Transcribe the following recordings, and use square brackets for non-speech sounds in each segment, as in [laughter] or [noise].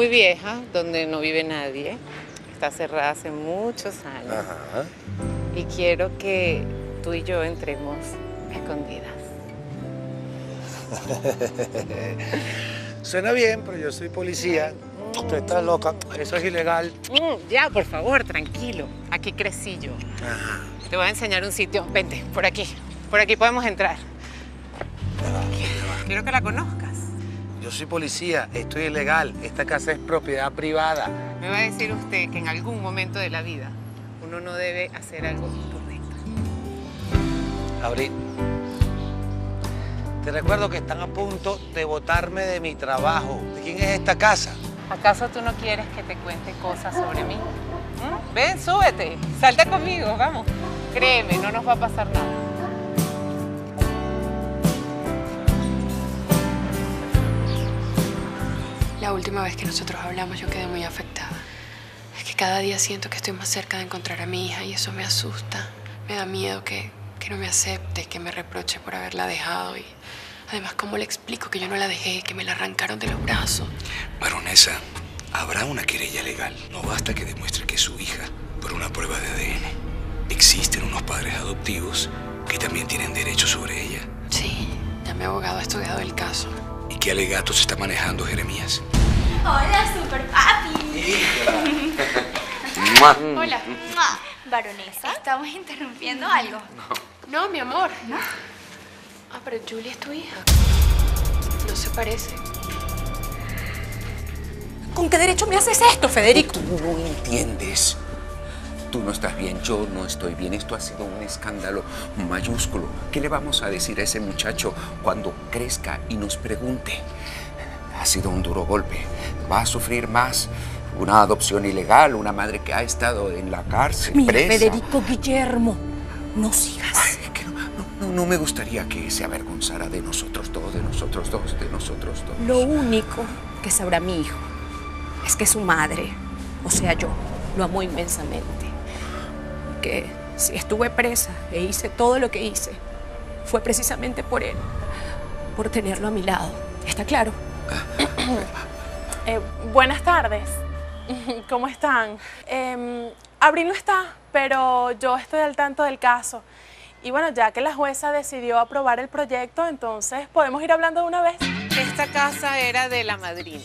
muy vieja, donde no vive nadie. Está cerrada hace muchos años. Ajá. Y quiero que tú y yo entremos escondidas. [laughs] Suena bien, pero yo soy policía. Tú estás loca. Eso es ilegal. Mm, ya, por favor, tranquilo. Aquí crecí yo. Ajá. Te voy a enseñar un sitio. Vente, por aquí. Por aquí podemos entrar. Quiero que la conozcas. Yo soy policía. Esto es ilegal. Esta casa es propiedad privada. Me va a decir usted que en algún momento de la vida uno no debe hacer algo incorrecto. Abril. Te recuerdo que están a punto de botarme de mi trabajo. ¿De quién es esta casa? ¿Acaso tú no quieres que te cuente cosas sobre mí? ¿Mm? Ven, súbete. Salta conmigo, vamos. Créeme, no nos va a pasar nada. La última vez que nosotros hablamos yo quedé muy afectada. Es que cada día siento que estoy más cerca de encontrar a mi hija y eso me asusta. Me da miedo que, que no me acepte, que me reproche por haberla dejado y además cómo le explico que yo no la dejé, que me la arrancaron de los brazos. Baronesa, habrá una querella legal. No basta que demuestre que es su hija por una prueba de ADN. Existen unos padres adoptivos que también tienen derecho sobre ella. Sí, ya mi abogado ha estudiado el caso. ¿Y qué alegatos está manejando Jeremías? Hola, super papi. [laughs] Hola. Baronesa, ¿estamos interrumpiendo algo? No, mi amor. Ah, pero Julie es tu hija. No se parece. ¿Con qué derecho me haces esto, Federico? Tú no entiendes. Tú no estás bien, yo no estoy bien. Esto ha sido un escándalo mayúsculo. ¿Qué le vamos a decir a ese muchacho cuando crezca y nos pregunte? Ha sido un duro golpe. Va a sufrir más. Una adopción ilegal, una madre que ha estado en la cárcel, Mira, presa. Federico Guillermo, no sigas. Ay, que no, no, no, me gustaría que se avergonzara de nosotros dos, de nosotros dos, de nosotros dos. Lo único que sabrá mi hijo es que su madre, o sea yo, lo amo inmensamente. Que si estuve presa e hice todo lo que hice, fue precisamente por él, por tenerlo a mi lado. ¿Está claro? [coughs] Eh, buenas tardes. [laughs] ¿Cómo están? Eh, Abril no está, pero yo estoy al tanto del caso. Y bueno, ya que la jueza decidió aprobar el proyecto, entonces podemos ir hablando de una vez. Esta casa era de la madrina.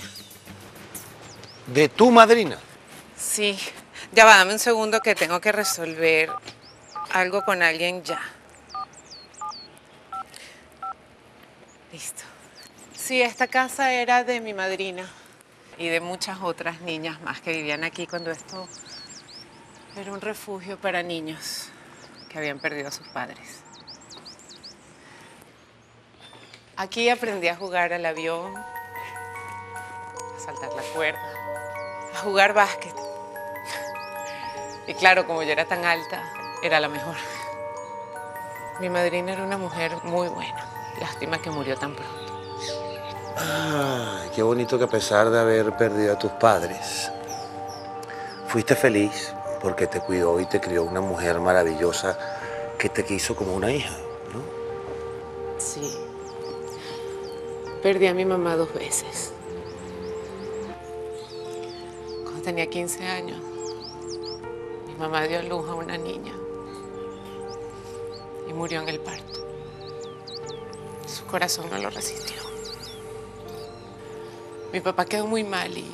¿De tu madrina? Sí. Ya va, dame un segundo que tengo que resolver algo con alguien ya. Listo. Sí, esta casa era de mi madrina y de muchas otras niñas más que vivían aquí cuando esto era un refugio para niños que habían perdido a sus padres. Aquí aprendí a jugar al avión, a saltar la cuerda, a jugar básquet. Y claro, como yo era tan alta, era la mejor. Mi madrina era una mujer muy buena. Lástima que murió tan pronto. Ay, qué bonito que a pesar de haber perdido a tus padres, fuiste feliz porque te cuidó y te crió una mujer maravillosa que te quiso como una hija, ¿no? Sí. Perdí a mi mamá dos veces. Cuando tenía 15 años, mi mamá dio a luz a una niña y murió en el parto. Su corazón no lo resistió. Mi papá quedó muy mal y,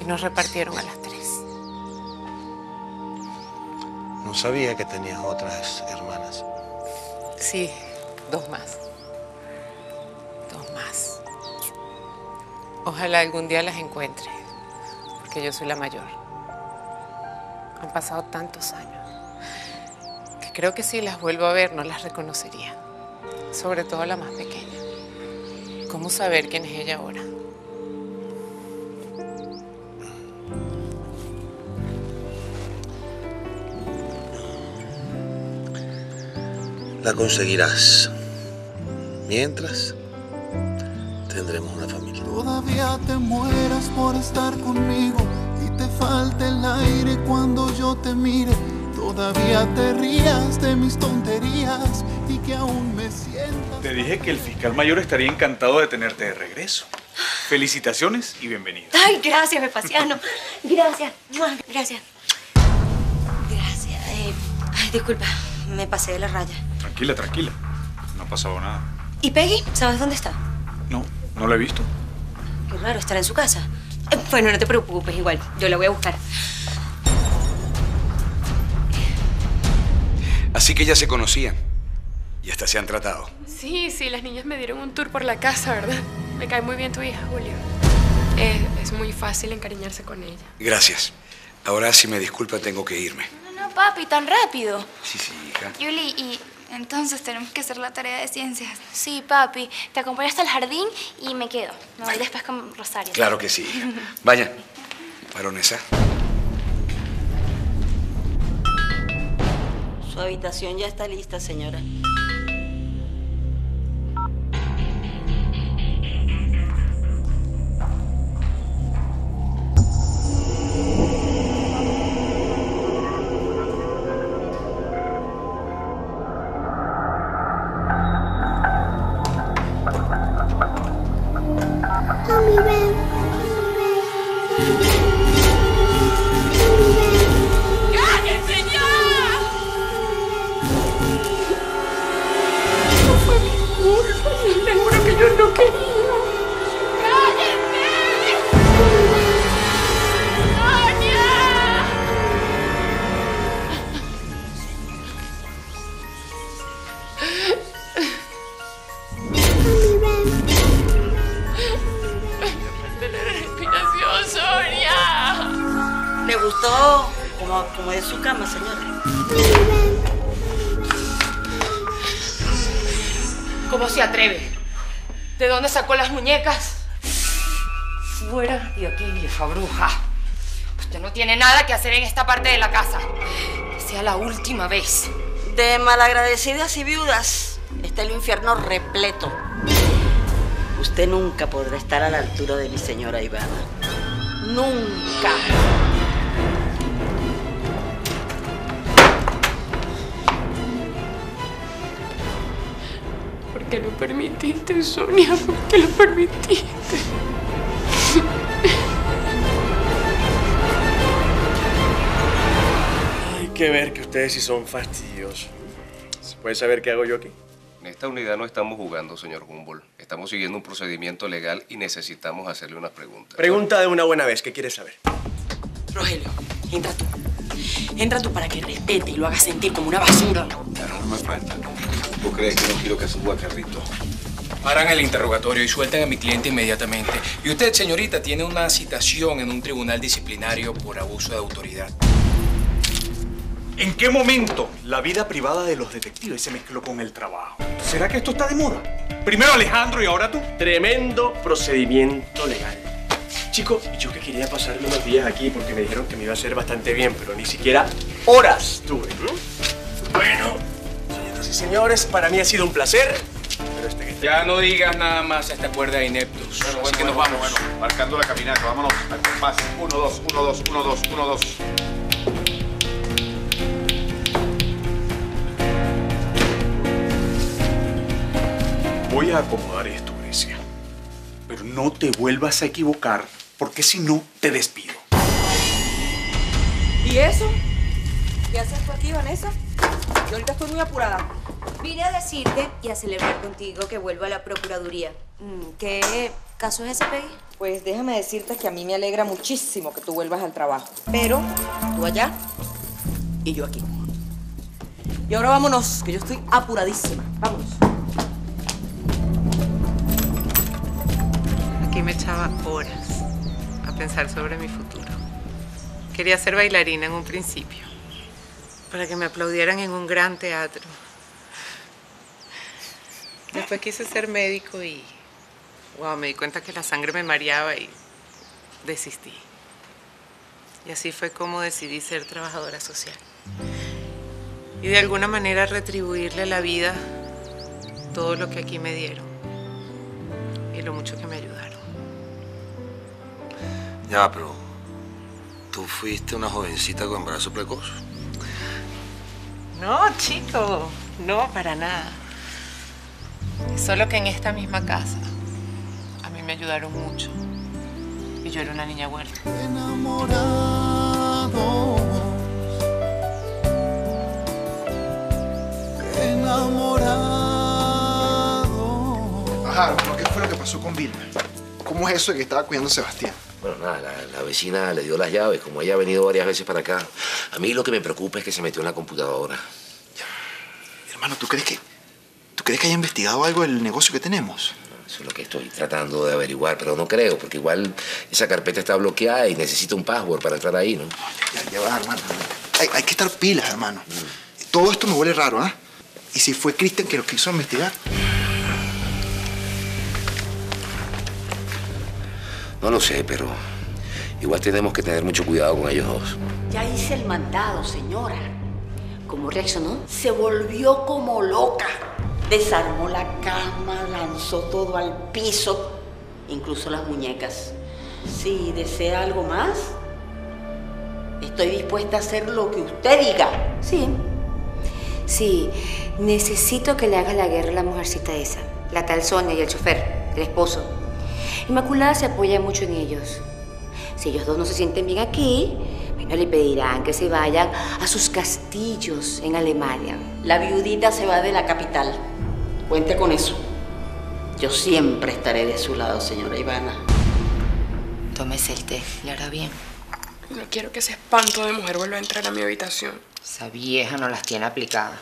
y nos repartieron a las tres. No sabía que tenías otras hermanas. Sí, dos más. Dos más. Ojalá algún día las encuentre, porque yo soy la mayor. Han pasado tantos años que creo que si las vuelvo a ver no las reconocería. Sobre todo la más pequeña. ¿Cómo saber quién es ella ahora? La conseguirás. Mientras, tendremos una familia. Todavía te mueras por estar conmigo te falte el aire cuando yo te mire. Todavía te rías de mis tonterías y que aún me sientas. Te dije que el fiscal mayor estaría encantado de tenerte de regreso. Felicitaciones y bienvenida. Ay, gracias, Vespasiano. Gracias. Gracias. Gracias. Eh, ay, disculpa, me pasé de la raya. Tranquila, tranquila. No ha pasado nada. ¿Y Peggy? ¿Sabes dónde está? No, no la he visto. Qué raro, estará en su casa. Bueno, no te preocupes, igual. Yo la voy a buscar. Así que ya se conocían. Y hasta se han tratado. Sí, sí, las niñas me dieron un tour por la casa, ¿verdad? Me cae muy bien tu hija, Julio. Es, es muy fácil encariñarse con ella. Gracias. Ahora, si me disculpa, tengo que irme. No, no, papi, tan rápido. Sí, sí, hija. Yuli, y entonces tenemos que hacer la tarea de ciencias. Sí, papi. Te acompaño hasta el jardín y me quedo. Me voy después con Rosario. Claro que sí. Vaya, baronesa. Su habitación ya está lista, señora. Cama, señora? ¿Cómo se atreve? ¿De dónde sacó las muñecas? Fuera de aquí, vieja bruja. Usted no tiene nada que hacer en esta parte de la casa. Que sea la última vez. De malagradecidas y viudas está el infierno repleto. Usted nunca podrá estar a la altura de mi señora Ivana. Nunca. Qué lo permitiste, Sonia? ¿Por qué lo permitiste? Hay que ver que ustedes sí son fastidiosos. ¿Se puede saber qué hago yo aquí? En esta unidad no estamos jugando, señor Humboldt. Estamos siguiendo un procedimiento legal y necesitamos hacerle unas preguntas. Pregunta de una buena vez, ¿qué quieres saber? Rogelio, entra tú. Entra tú para que respete y lo haga sentir como una basura. Claro, no me falta. ¿Tú crees que no quiero que suba carrito? Paran el interrogatorio y sueltan a mi cliente inmediatamente. Y usted, señorita, tiene una citación en un tribunal disciplinario por abuso de autoridad. ¿En qué momento la vida privada de los detectives se mezcló con el trabajo? ¿Será que esto está de moda? Primero Alejandro y ahora tú. Tremendo procedimiento legal. Chico, yo que quería pasarme unos días aquí porque me dijeron que me iba a hacer bastante bien, pero ni siquiera horas tuve. ¿no? Bueno, señoras y señores, para mí ha sido un placer. Pero este que Ya no digas nada más a esta cuerda de ineptos. Así que nos vamos. marcando la caminata, vámonos al compás. Uno, dos, uno, dos, uno, dos, uno, dos. Voy a acomodar esto, Grecia. Pero no te vuelvas a equivocar, porque si no, te despido. ¿Y eso? ¿Qué haces tú aquí, Vanessa? Ahorita estoy muy apurada. Vine a decirte y a celebrar contigo que vuelvo a la Procuraduría. Mm, ¿Qué caso es ese, Peggy? Pues déjame decirte que a mí me alegra muchísimo que tú vuelvas al trabajo. Pero tú allá y yo aquí. Y ahora vámonos, que yo estoy apuradísima. Vámonos. Aquí me echaba horas a pensar sobre mi futuro. Quería ser bailarina en un principio, para que me aplaudieran en un gran teatro. Después quise ser médico y, wow, me di cuenta que la sangre me mareaba y desistí. Y así fue como decidí ser trabajadora social. Y de alguna manera retribuirle a la vida todo lo que aquí me dieron y lo mucho que me ayudaron. Ya, pero tú fuiste una jovencita con embarazo precoz. No, chico, no, para nada. Solo que en esta misma casa a mí me ayudaron mucho. Y yo era una niña buena. Enamorados. Enamorados. Ajá, ¿qué fue lo que pasó con Vilma? ¿Cómo es eso de que estaba cuidando a Sebastián? Bueno, nada, la, la vecina le dio las llaves, como ella ha venido varias veces para acá. A mí lo que me preocupa es que se metió en la computadora. Hermano, ¿tú crees que tú crees que haya investigado algo del negocio que tenemos? Eso es lo que estoy tratando de averiguar, pero no creo, porque igual esa carpeta está bloqueada y necesita un password para entrar ahí, ¿no? Ya, ya va, hermano. Hay, hay que estar pilas, hermano. Todo esto me huele raro, ¿ah? ¿Y si fue Cristian que lo quiso investigar? No lo sé, pero igual tenemos que tener mucho cuidado con ellos dos. Ya hice el mandado, señora. ¿Cómo reaccionó? Se volvió como loca. Desarmó la cama, lanzó todo al piso, incluso las muñecas. Si desea algo más, estoy dispuesta a hacer lo que usted diga. Sí. Sí, necesito que le hagas la guerra a la mujercita esa, la tal Sonia y el chofer, el esposo. Inmaculada se apoya mucho en ellos. Si ellos dos no se sienten bien aquí, bueno, le pedirán que se vayan a sus castillos en Alemania. La viudita se va de la capital. Cuente con eso. Yo siempre estaré de su lado, señora Ivana. Tómese el té, le hará bien. No quiero que ese espanto de mujer vuelva a entrar a mi habitación. Esa vieja no las tiene aplicadas.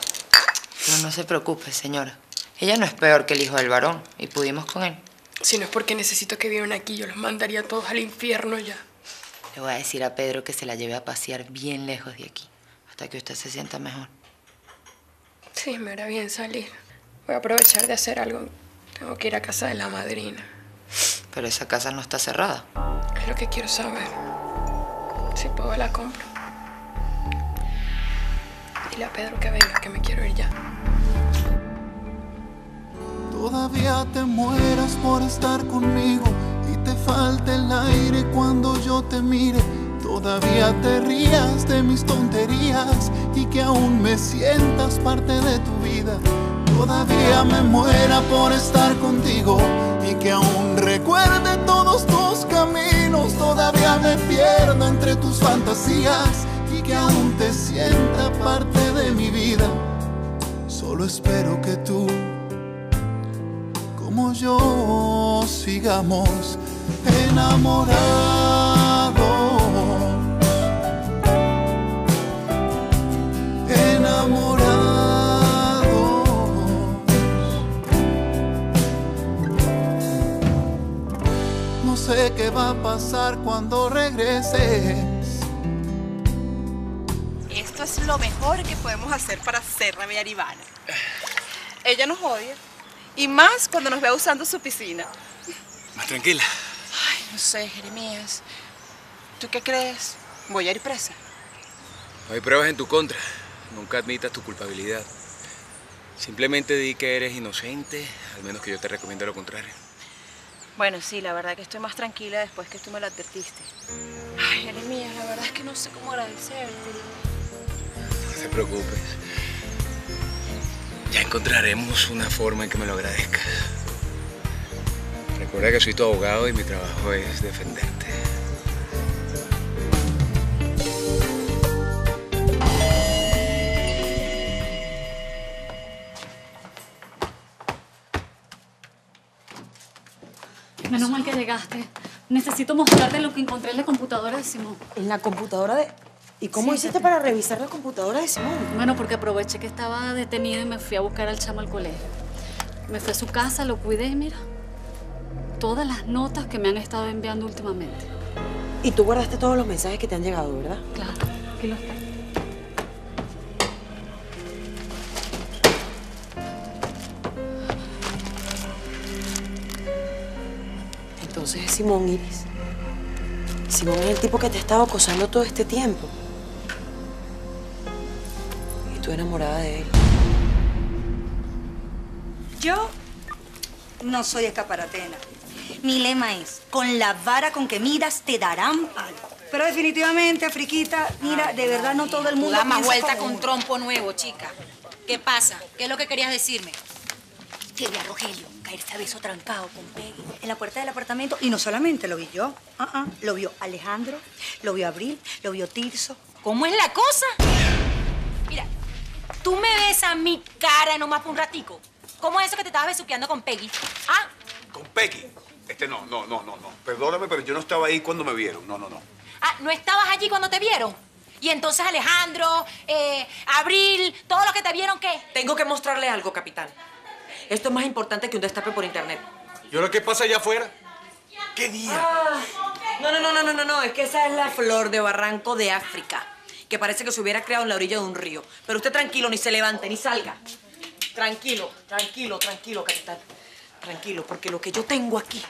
Pero no se preocupe, señora. Ella no es peor que el hijo del varón y pudimos con él. Si no es porque necesito que vivan aquí, yo los mandaría a todos al infierno ya. Le voy a decir a Pedro que se la lleve a pasear bien lejos de aquí, hasta que usted se sienta mejor. Sí, me hará bien salir. Voy a aprovechar de hacer algo. Tengo que ir a casa de la madrina. Pero esa casa no está cerrada. Es lo que quiero saber. Si puedo, la compro. Dile a Pedro que venga, que me quiero ir ya. Todavía te mueras por estar conmigo y te falta el aire cuando yo te mire. Todavía te rías de mis tonterías y que aún me sientas parte de tu vida. Todavía me muera por estar contigo y que aún recuerde todos tus caminos. Todavía me pierdo entre tus fantasías y que aún te sienta parte de mi vida. Solo espero que tú como yo sigamos enamorados. Enamorados. No sé qué va a pasar cuando regreses. Esto es lo mejor que podemos hacer para hacer rabiar a Ivana. Ella nos odia. Y más cuando nos vea usando su piscina. Más tranquila. Ay, no sé, Jeremías. ¿Tú qué crees? ¿Voy a ir presa? No hay pruebas en tu contra. Nunca admitas tu culpabilidad. Simplemente di que eres inocente, al menos que yo te recomiendo lo contrario. Bueno, sí, la verdad que estoy más tranquila después que tú me lo advertiste. Ay, Jeremías, la verdad es que no sé cómo agradecerte. No te preocupes. Encontraremos una forma en que me lo agradezcas. Recuerda que soy tu abogado y mi trabajo es defenderte. Menos mal que llegaste. Necesito mostrarte lo que encontré en la computadora de Simón. ¿En la computadora de...? ¿Y cómo Sí, hiciste te- para revisar la computadora de Simón? Bueno, porque aproveché que estaba detenido y me fui a buscar al chamo al colegio. Me fui a su casa, lo cuidé y mira, todas las notas que me han estado enviando últimamente. Y tú guardaste todos los mensajes que te han llegado, ¿verdad? Claro, aquí los tengo. Entonces es Simón Iris. Simón es el tipo que te ha estado acosando todo este tiempo. Tú enamorada de él. Yo no soy escaparatena. Mi lema es, con la vara con que miras te darán palo. Pero definitivamente, Friquita, mira, de verdad no todo el mundo das más vuelta con uno. trompo nuevo, chica. ¿Qué pasa? ¿Qué es lo que querías decirme? Que vi a Rogelio caerse a beso trancado con Peggy en la puerta del apartamento. Y no solamente lo vi yo, ah, ah, lo vio Alejandro, lo vio Abril, lo vio Tirso. ¿Cómo es la cosa? Mira, tú me ves a mi cara nomás por un ratico. ¿Cómo es eso que te estabas besuqueando con Peggy? ¿Ah? Con Peggy. Este no, no, no, no, no. Perdóname, pero yo no estaba ahí cuando me vieron. No, no, no. Ah, ¿no estabas allí cuando te vieron? Y entonces Alejandro, eh, Abril, todos los que te vieron, ¿qué? Tengo que mostrarle algo, capitán. Esto es más importante que un destape por internet. ¿Y ahora qué pasa allá afuera? ¿Qué día? Ah, no, no, no, no, no, no, no. Es que esa es la flor de barranco de África. Que parece que se hubiera creado en la orilla de un río. Pero usted tranquilo, ni se levante, ni salga. Tranquilo, tranquilo, tranquilo, capitán. Tranquilo, porque lo que yo tengo aquí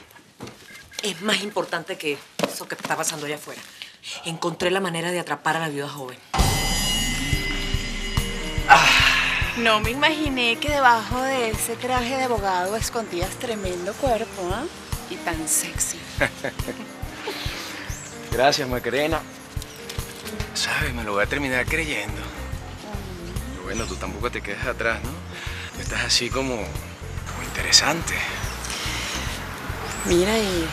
es más importante que eso que está pasando allá afuera. Encontré la manera de atrapar a la viuda joven. No me imaginé que debajo de ese traje de abogado escondías tremendo cuerpo, ¿ah? Y tan sexy. [laughs] Gracias, Macarena. Sabes, me lo voy a terminar creyendo. Pero bueno, tú tampoco te quedes atrás, ¿no? Estás así como, como interesante. Mira, y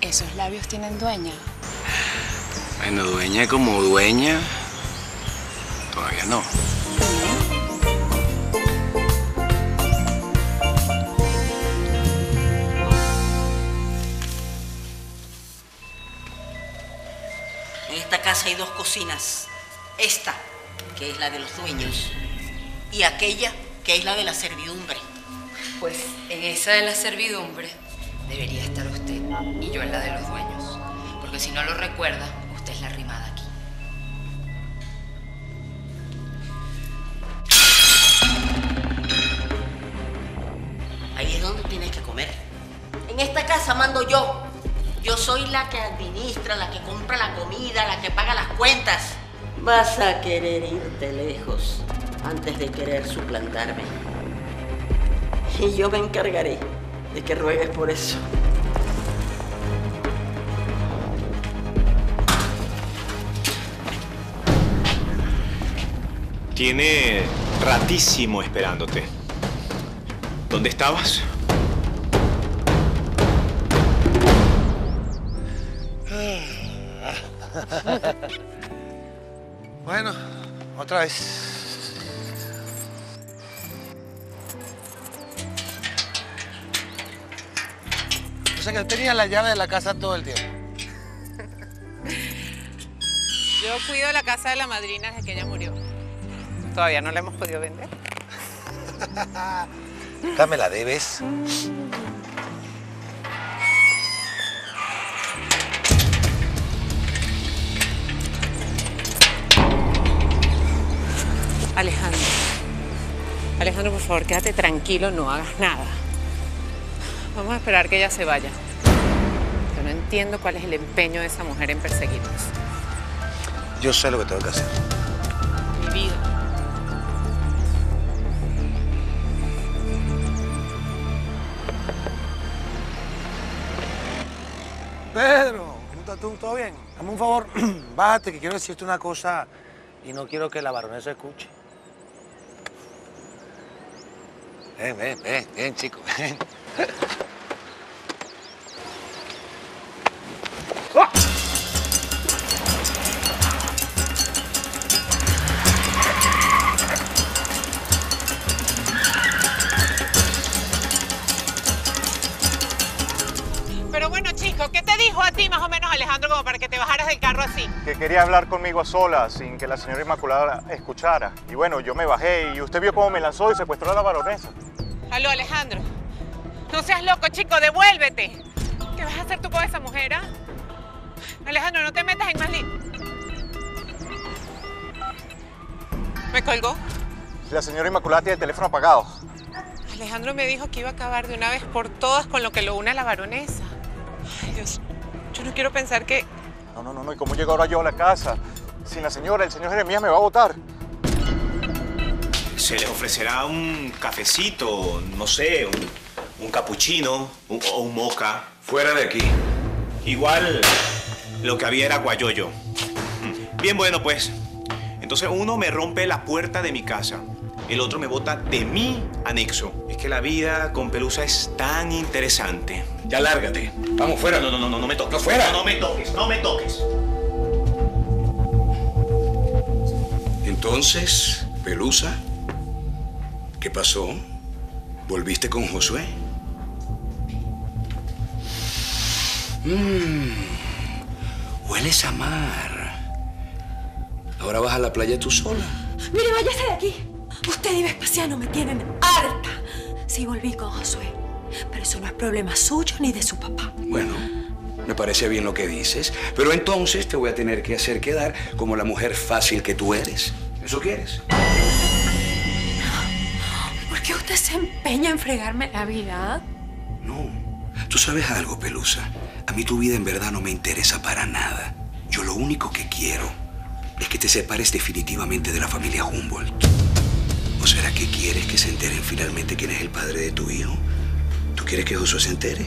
esos labios tienen dueña. Bueno, dueña como dueña, todavía no. Esta casa hay dos cocinas. Esta, que es la de los dueños, y aquella, que es la de la servidumbre. Pues en esa de la servidumbre debería estar usted y yo en la de los dueños. Porque si no lo recuerda, usted es la rimada aquí. Ahí es donde tienes que comer. En esta casa mando yo. Yo soy la que administra, la que compra la comida, la que paga las cuentas. Vas a querer irte lejos antes de querer suplantarme. Y yo me encargaré de que ruegues por eso. Tiene ratísimo esperándote. ¿Dónde estabas? Vez. O sea que tenía la llave de la casa todo el tiempo. [laughs] Yo cuido la casa de la madrina desde que ella murió. Todavía no la hemos podido vender. [laughs] Acá me la debes. Alejandro, por favor, quédate tranquilo, no hagas nada. Vamos a esperar que ella se vaya. Yo no entiendo cuál es el empeño de esa mujer en perseguirnos. Yo sé lo que tengo que hacer. Mi vida. Pedro, ¿cómo estás tú? ¿Todo bien? Dame un favor, [clears throat] bájate que quiero decirte una cosa y no quiero que la baronesa escuche. Ven, ven, ven, ven, chico, ven. Pero bueno, chico, ¿qué te dijo a ti más o menos Alejandro como para que te bajaras del carro así? que quería hablar conmigo a solas sin que la señora Inmaculada escuchara. Y bueno, yo me bajé y usted vio cómo me lanzó y secuestró a la baronesa. Aló, Alejandro. No seas loco, chico, devuélvete. ¿Qué vas a hacer tú con esa mujer, ah? Alejandro, no te metas en más. ¿Me colgó? La señora Inmaculada tiene el teléfono apagado. Alejandro me dijo que iba a acabar de una vez por todas con lo que lo une a la baronesa. Ay, Dios, yo no quiero pensar que... No, no, no, no. ¿Y cómo llego ahora yo a la casa? Sin la señora, el señor Jeremías me va a votar. Se les ofrecerá un cafecito, no sé, un, un capuchino un- o un moca. Fuera de aquí. Igual lo que había era guayoyo. Bien bueno, pues. Entonces uno me rompe la puerta de mi casa, el otro me bota de mi anexo. Es que la vida con Pelusa es tan interesante. Ya lárgate. Vamos, fuera. No, no, no, no, no me toques. fuera. No me toques, no me toques. Entonces, Pelusa, ¿qué pasó? ¿Volviste con Josué? Mmm, hueles a mar. Ahora vas a la playa tú sola. Mire, váyase de aquí. Usted y Vespasiano me tienen harta. Sí, volví con Josué. Pero eso no es problema suyo ni de su papá. Bueno, me parece bien lo que dices, pero entonces te voy a tener que hacer quedar como la mujer fácil que tú eres. ¿Eso quieres? ¿Por qué usted se empeña en fregarme la vida? Tú sabes algo, Pelusa. A mí tu vida en verdad no me interesa para nada. Yo lo único que quiero es que te separes definitivamente de la familia Humboldt. ¿O será que quieres que se enteren finalmente quién es el padre de tu hijo? ¿Tú quieres que Josué se entere?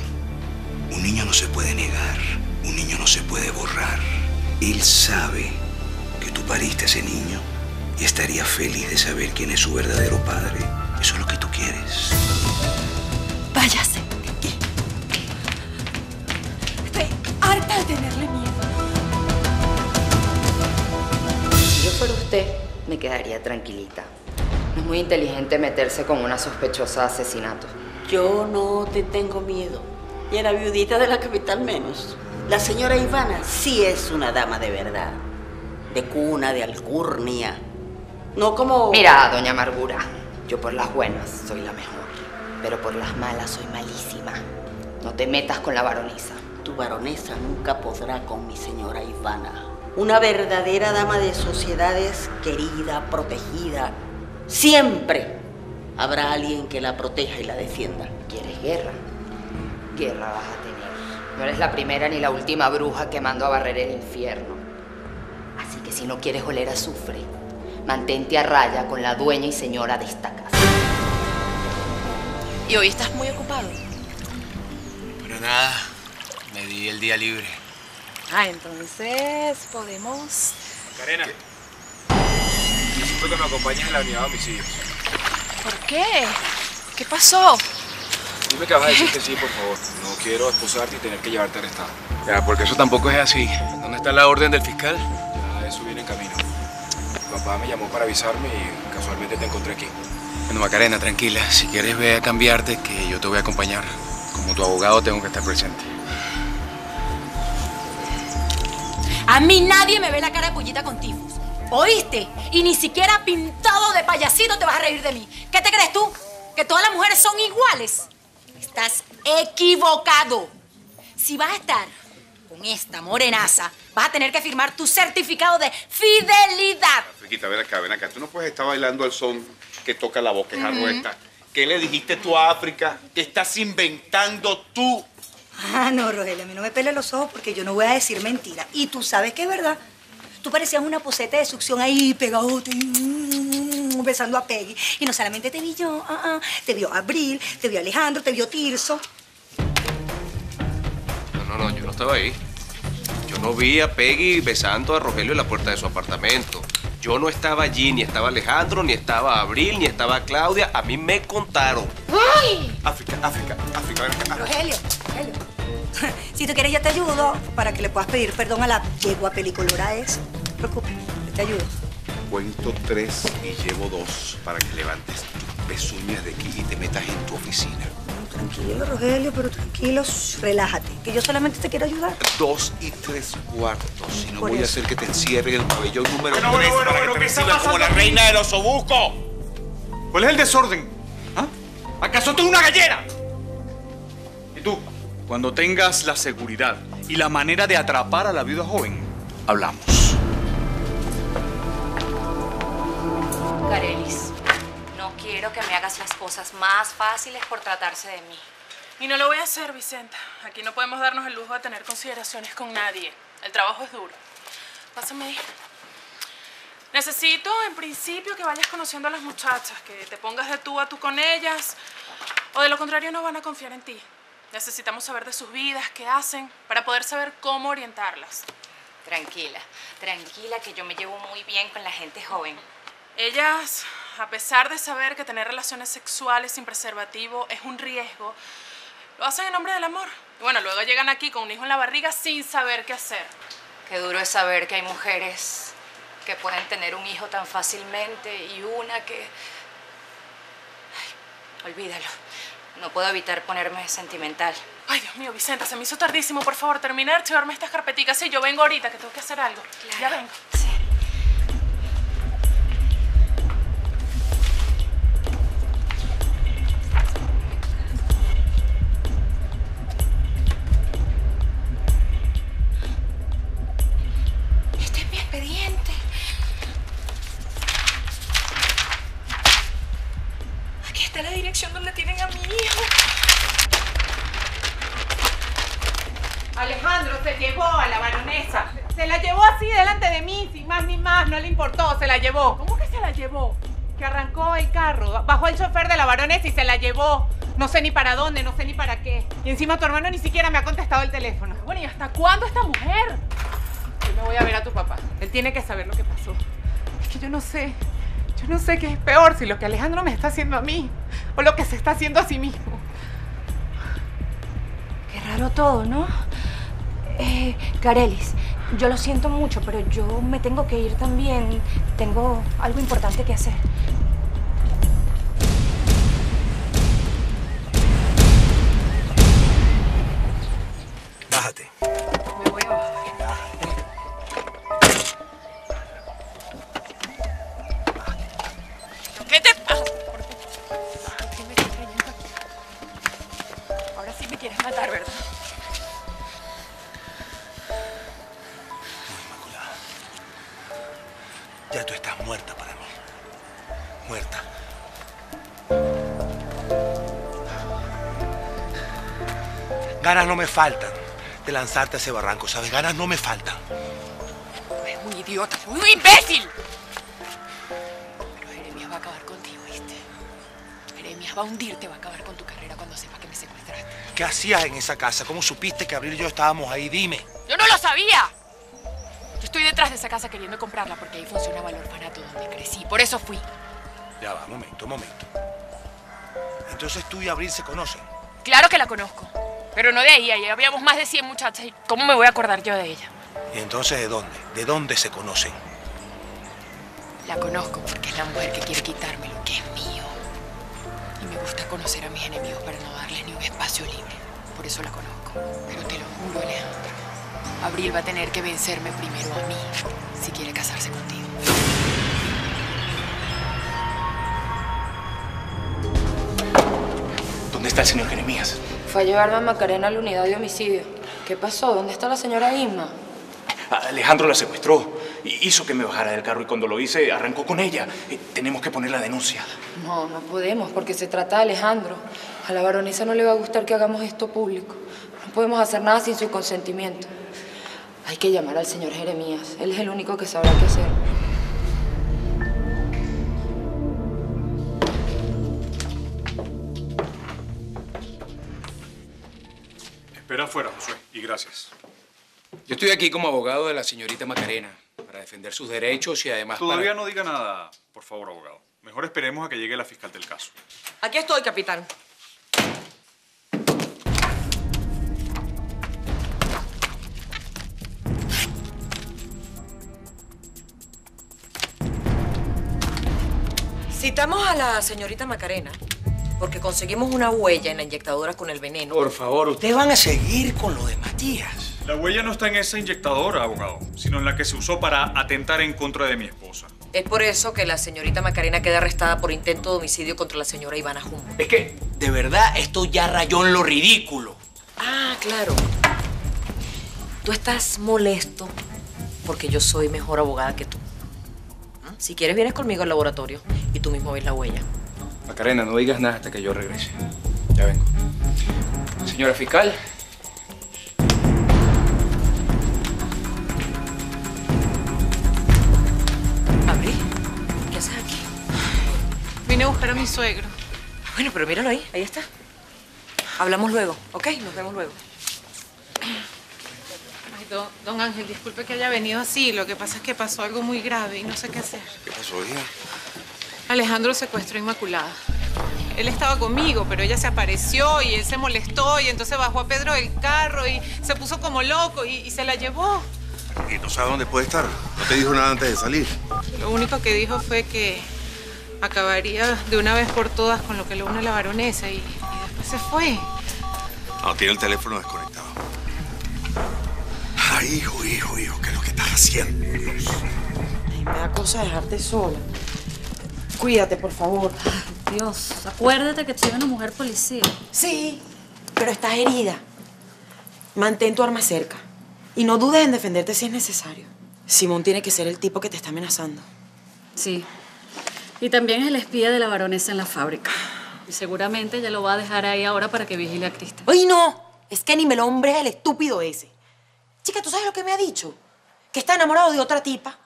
Un niño no se puede negar, un niño no se puede borrar. Él sabe que tú pariste a ese niño y estaría feliz de saber quién es su verdadero padre. Eso es lo que tú quieres. Váyase. Estoy harta de tenerle miedo. Si yo fuera usted, me quedaría tranquilita. No es muy inteligente meterse con una sospechosa de asesinato. Yo no te tengo miedo. Y a la viudita de la capital menos. La señora Ivana sí es una dama de verdad. De cuna, de alcurnia. No como... Mira, doña Amargura, yo por las buenas soy la mejor, pero por las malas soy malísima. No te metas con la baronesa. Tu baronesa nunca podrá con mi señora Ivana. Una verdadera dama de sociedades querida, protegida. Siempre habrá alguien que la proteja y la defienda. ¿Quieres guerra? Guerra vas a tener. No eres la primera ni la última bruja que mando a barrer el infierno. Así que si no quieres oler azufre, mantente a raya con la dueña y señora de esta casa. Y hoy estás muy ocupado. Pero nada, me di el día libre. Ah, entonces podemos... Karena, necesito que me acompañes en la unidad de homicidios. ¿Por qué? ¿Qué pasó? Dime que vas a decir que sí, por favor. No quiero esposarte y tener que llevarte arrestado. Ya, porque eso tampoco es así. ¿Dónde está la orden del fiscal? Ya, eso viene en camino. Papá me llamó para avisarme y casualmente te encontré aquí. Bueno, Macarena, tranquila. Si quieres, ve a cambiarte, que yo te voy a acompañar. Como tu abogado tengo que estar presente. A mí nadie me ve la cara de pollita con tifus. ¿Oíste? Y ni siquiera pintado de payasito te vas a reír de mí. ¿Qué te crees tú? ¿Que todas las mujeres son iguales? Estás equivocado. Si vas a estar con esta morenaza, vas a tener que firmar tu certificado de fidelidad. Friquita, ven acá, ven acá. Tú no puedes estar bailando al son que toca la boqueja Ujú. nuestra. ¿Qué le dijiste tú a África? ¿Qué estás inventando tú? Ah, no, Rogelio, a mí no me pele los ojos porque yo no voy a decir mentira. Y tú sabes que es verdad. Tú parecías una poseta de succión ahí, pegadote, mm, besando a Peggy. Y no solamente te vi yo, ah, ah, te vio Abril, te vio Alejandro, te vio Tirso. No, no, no, yo no estaba ahí. Yo no vi a Peggy besando a Rogelio en la puerta de su apartamento. Yo no estaba allí, ni estaba Alejandro, ni estaba Abril, ni estaba Claudia. A mí me contaron. ¡Ay! África, África, África, ven acá. Rogelio, Rogelio. [laughs] Si tú quieres, yo te ayudo para que le puedas pedir perdón a la yegua peliculora esa. No te preocupes, yo te ayudo. Cuento tres y llevo dos para que levantes tus pezuñas de aquí y te metas en tu oficina. Tranquilo, Rogelio, pero tranquilo, shh, relájate. Que yo solamente te quiero ayudar. Dos y tres cuartos. Si no Por voy a hacer que te encierre en el pabellón número Bueno, tres bueno, bueno, para bueno, que ¿qué te está reciban como la pasando reina del osobuco. ¿Cuál es el desorden? ¿Ah? ¿Acaso esto es una gallera? Y tú, cuando tengas la seguridad y la manera de atrapar a la viuda joven, hablamos. Carelis, quiero que me hagas las cosas más fáciles por tratarse de mí. Y no lo voy a hacer, Vicenta. Aquí no podemos darnos el lujo de tener consideraciones con nadie. El trabajo es duro. Pásame ahí. Necesito, en principio, que vayas conociendo a las muchachas, que te pongas de tú a tú con ellas, o de lo contrario no van a confiar en ti. Necesitamos saber de sus vidas, qué hacen, para poder saber cómo orientarlas. Tranquila, tranquila, que yo me llevo muy bien con la gente joven. Ellas a pesar de saber que tener relaciones sexuales sin preservativo es un riesgo, lo hacen en nombre del amor. Y bueno, luego llegan aquí con un hijo en la barriga sin saber qué hacer. Qué duro es saber que hay mujeres que pueden tener un hijo tan fácilmente y una que... Ay, olvídalo. No puedo evitar ponerme sentimental. Ay, Dios mío, Vicenta, se me hizo tardísimo. Por favor, termina de archivarme estas carpeticas. Sí, yo vengo ahorita, que tengo que hacer algo. Ya vengo. Este llevó. ¿Cómo que se la llevó? Que arrancó el carro, bajó el chofer de la baronesa y se la llevó. No sé ni para dónde, no sé ni para qué. Y encima tu hermano ni siquiera me ha contestado el teléfono. Bueno, ¿y hasta cuándo esta mujer? Yo me voy a ver a tu papá. Él tiene que saber lo que pasó. Es que yo no sé. Yo no sé qué es peor, si lo que Alejandro me está haciendo a mí o lo que se está haciendo a sí mismo. Qué raro todo, ¿no? Eh, Carelis, yo lo siento mucho, pero yo me tengo que ir también. Tengo algo importante que hacer. Me faltan de lanzarte a ese barranco, ¿sabes? Ganas no me faltan. Es muy idiota, muy imbécil. Pero Jeremías va a acabar contigo, ¿viste? Jeremías va a hundirte, va a acabar con tu carrera cuando sepa que me secuestraste. ¿Qué hacías en esa casa? ¿Cómo supiste que Abril y yo estábamos ahí? Dime. ¡Yo no lo sabía! Yo estoy detrás de esa casa queriendo comprarla porque ahí funcionaba el orfanato donde crecí. Por eso fui. Ya va, momento, momento. Entonces tú y Abril se conocen. Claro que la conozco. Pero no de ahí, ahí habíamos más de 100 muchachas. ¿Y cómo me voy a acordar yo de ella? ¿Y entonces de dónde? ¿De dónde se conocen? La conozco porque es la mujer que quiere quitarme lo que es mío. Y me gusta conocer a mis enemigos para no darles ni un espacio libre. Por eso la conozco. Pero te lo juro, Alejandro. Abril va a tener que vencerme primero a mí si quiere casarse contigo. ¿Dónde está el señor Jeremías? Fue a llevarme a Macarena a la unidad de homicidio. ¿Qué pasó? ¿Dónde está la señora Isma? Alejandro la secuestró. Hizo que me bajara del carro y cuando lo hice arrancó con ella. Eh, Tenemos que poner la denuncia. No, no podemos porque se trata de Alejandro. A la baronesa no le va a gustar que hagamos esto público. No podemos hacer nada sin su consentimiento. Hay que llamar al señor Jeremías. Él es el único que sabrá qué hacer. Espera afuera, Josué, y gracias. Yo estoy aquí como abogado de la señorita Macarena para defender sus derechos y además Todavía para... no diga nada, por favor, abogado. Mejor esperemos a que llegue la fiscal del caso. Aquí estoy, capitán. Citamos a la señorita Macarena porque conseguimos una huella en la inyectadora con el veneno. Por favor, ustedes van a seguir con lo de Matías. La huella no está en esa inyectadora, abogado, sino en la que se usó para atentar en contra de mi esposa. Es por eso que la señorita Macarena queda arrestada por intento de homicidio contra la señora Ivana Jum. Es que, de verdad, esto ya rayó en lo ridículo. Ah, claro. Tú estás molesto porque yo soy mejor abogada que tú. Si quieres, vienes conmigo al laboratorio y tú mismo ves la huella. Macarena, no digas nada hasta que yo regrese. Ya vengo. Señora fiscal. ¿Abril? ¿Qué haces aquí? Vine a buscar a mi suegro. Bueno, pero míralo ahí, ahí está. Hablamos luego, ¿ok? Nos vemos luego. Ay, don, don Ángel, disculpe que haya venido así. Lo que pasa es que pasó algo muy grave y no sé qué hacer. ¿Qué pasó, hija? Alejandro secuestró a Inmaculada. Él estaba conmigo, pero ella se apareció y él se molestó y entonces bajó a Pedro del carro y se puso como loco y, y se la llevó. ¿Y no sabes dónde puede estar? ¿No te dijo nada antes de salir? Lo único que dijo fue que acabaría de una vez por todas con lo que lo une a la baronesa y, y después se fue. No, tiene el teléfono desconectado. Ay, hijo, hijo, hijo, ¿qué es lo que estás haciendo? Ay, me da cosa dejarte sola. Cuídate, por favor. Dios, acuérdate que soy una mujer policía. Sí, pero estás herida. Mantén tu arma cerca. Y no dudes en defenderte si es necesario. Simón tiene que ser el tipo que te está amenazando. Sí. Y también es el espía de la baronesa en la fábrica. Y seguramente ella lo va a dejar ahí ahora para que vigile a Cristian. ¡Ay, no! Es que ni me lo hombre es el estúpido ese. Chica, ¿tú sabes lo que me ha dicho? Que está enamorado de otra tipa.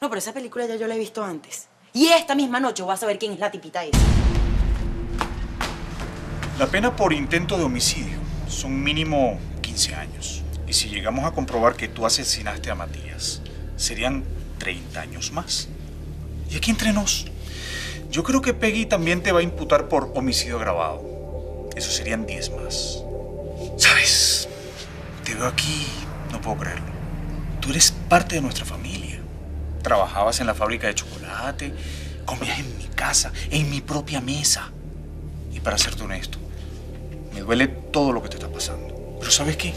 No, pero esa película ya yo la he visto antes. Y esta misma noche voy a saber quién es la tipita esa. La pena por intento de homicidio son mínimo 15 años. Y si llegamos a comprobar que tú asesinaste a Matías, serían 30 años más. Y aquí entre nos, yo creo que Peggy también te va a imputar por homicidio agravado. Eso serían 10 más. ¿Sabes? Te veo aquí, no puedo creerlo. Tú eres parte de nuestra familia. Trabajabas en la fábrica de chocolate, comías en mi casa, en mi propia mesa. Y para serte honesto, me duele todo lo que te está pasando. Pero ¿sabes qué?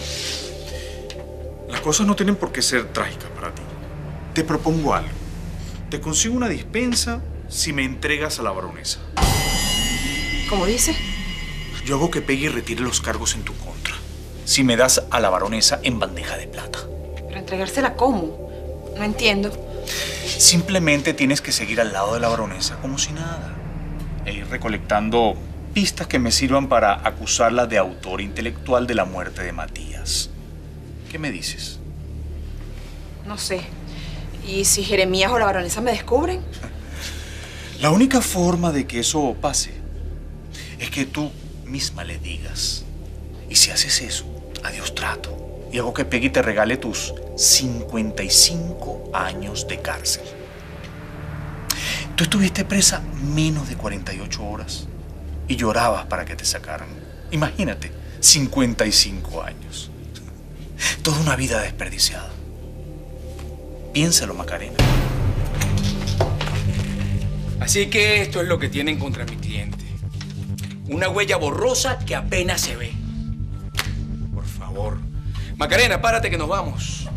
Las cosas no tienen por qué ser trágicas para ti. Te propongo algo. Te consigo una dispensa si me entregas a la baronesa. ¿Cómo dice? Yo hago que Peggy retire los cargos en tu contra. Si me das a la baronesa en bandeja de plata. ¿Pero entregársela cómo? No entiendo. Simplemente tienes que seguir al lado de la baronesa como si nada. E ir recolectando pistas que me sirvan para acusarla de autor intelectual de la muerte de Matías. ¿Qué me dices? No sé. ¿Y si Jeremías o la baronesa me descubren? [laughs] La única forma de que eso pase es que tú misma le digas. Y si haces eso, adiós trato. Y hago que Peggy te regale tus 55 años de cárcel. Tú estuviste presa menos de 48 horas y llorabas para que te sacaran. Imagínate, 55 años. Toda una vida desperdiciada. Piénsalo, Macarena. Así que esto es lo que tienen contra mi cliente. Una huella borrosa que apenas se ve. Macarena, párate que nos vamos.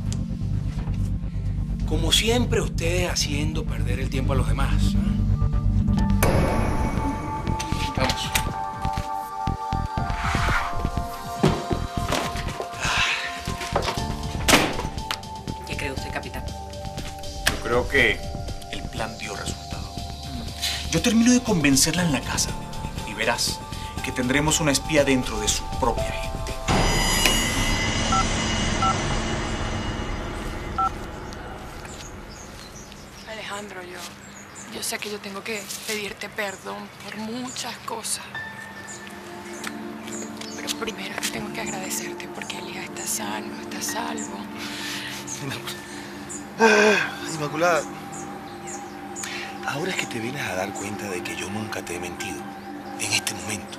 Como siempre, ustedes haciendo perder el tiempo a los demás. ¿eh? Vamos. ¿Qué cree usted, capitán? Yo creo que el plan dio resultado. Yo termino de convencerla en la casa y verás que tendremos una espía dentro de su propia gente. Alejandro, yo, yo sé que yo tengo que pedirte perdón por muchas cosas. Pero primero tengo que agradecerte porque Elías está sano, está salvo. Ah, Inmaculada, ahora es que te vienes a dar cuenta de que yo nunca te he mentido. En este momento.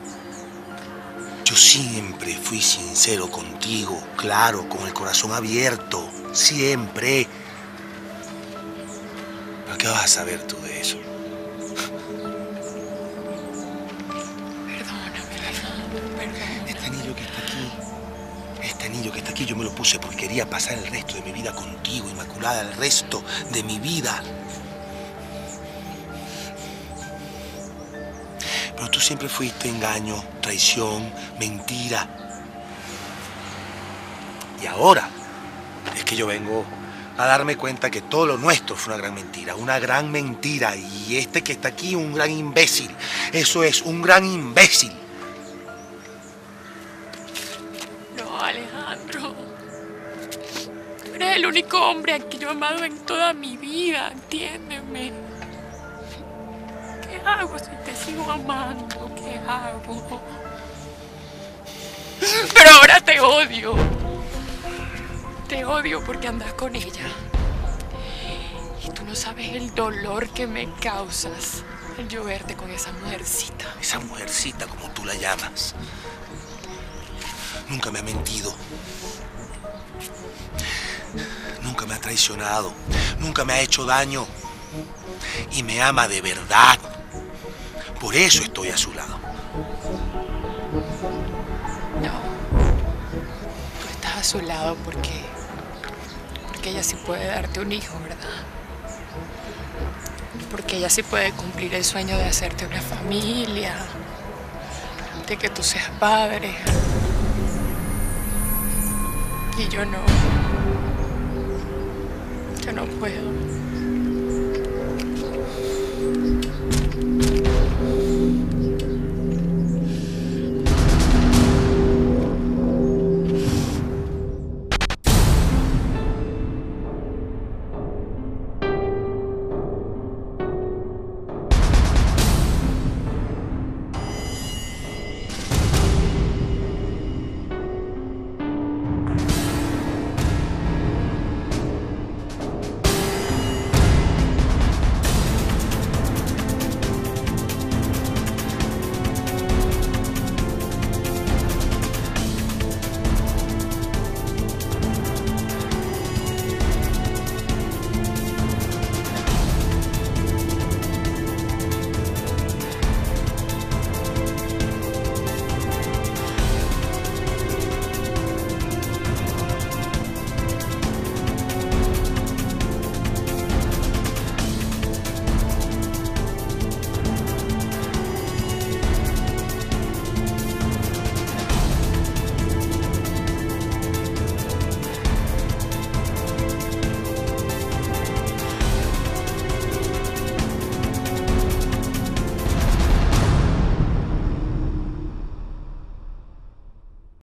Yo siempre fui sincero contigo, claro, con el corazón abierto. Siempre. ¿Pero qué vas a saber tú de eso? Este anillo que está aquí, este anillo que está aquí, yo me lo puse porque quería pasar el resto de mi vida contigo, Inmaculada, el resto de mi vida. Pero tú siempre fuiste engaño, traición, mentira. Y ahora es que yo vengo a darme cuenta que todo lo nuestro fue una gran mentira, una gran mentira. Y este que está aquí, un gran imbécil. Eso es, un gran imbécil. No, Alejandro. Tú eres el único hombre a quien yo he amado en toda mi vida, entiéndeme. ¿Qué hago si te sigo amando? ¿Qué hago? Pero ahora te odio. Te odio porque andas con ella. Y tú no sabes el dolor que me causas. el yo verte con esa mujercita. Esa mujercita, como tú la llamas, nunca me ha mentido. Nunca me ha traicionado. Nunca me ha hecho daño. Y me ama de verdad. Por eso estoy a su lado. Tú estás a su lado porque. Porque ella sí puede darte un hijo, ¿verdad? Porque ella sí puede cumplir el sueño de hacerte una familia, de que tú seas padre. Y yo no. Yo no puedo.